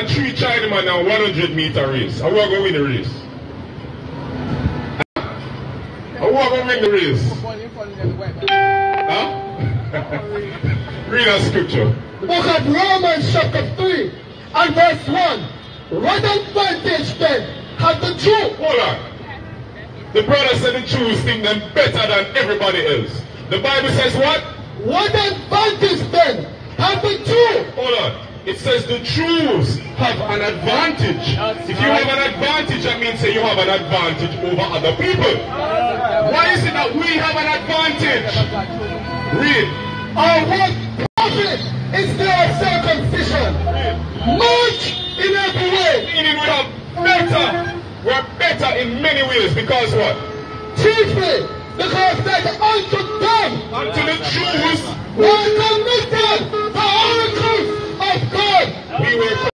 and three Chinaman and 100 meter race. How are going to win the race? How are going to win the race? Huh? Read that scripture. Book of Romans chapter 3 and verse 1. What advantage then have the Jew? Hold on. The brothers and the Jews think them better than everybody else. The Bible says what? What advantage then have the Jew? Hold on. It says the Jews have an advantage. If you have an advantage, that means that you have an advantage over other people. Why is it that we have an advantage? Read. Or what profit is there of circumcision? Much in every way. Meaning we are better. We're better in many ways because what? Chiefly because that unto them Unto the Jews, were we were